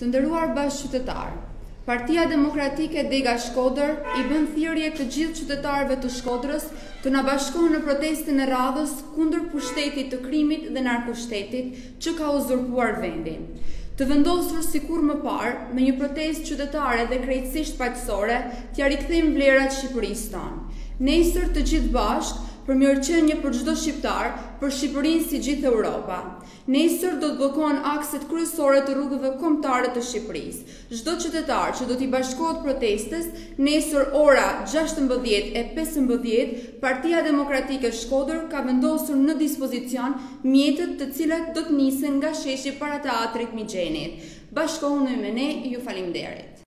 Të nderuar bashkëqytetarë, Partia Demokratike Dega Shkodër i bën thirrje të gjithë qytetarëve të Shkodrës të na bashkohen në protestën e radhës kundër pushtetit të krimit dhe narkoshtetit që ka uzurpuar vendin. Të vendosur si kurrë më parë, me një protestë qytetare dhe krejtësisht paqësore, t'ia rikthejmë vlerat Shqipërisë tonë. Nesër të gjithë bashkë, për mirëqenie për çdo shqiptar, për Shqipërinë si gjithë Europa. Nesër do të bllokohen akset kryesore të rrugëve kombëtare të Shqipërisë. Çdo qytetar që do t'i bashkohet protestës, nesër ora gjashtëmbëdhjetë e pesëmbëdhjetë, Partia Demokratike Shkodër ka vendosur në dispozicion mjetet të cilat do të nisen nga sheshi para Teatrit Migjeni. Bashkohuni me ne, ju faleminderit.